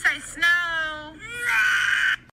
say snow.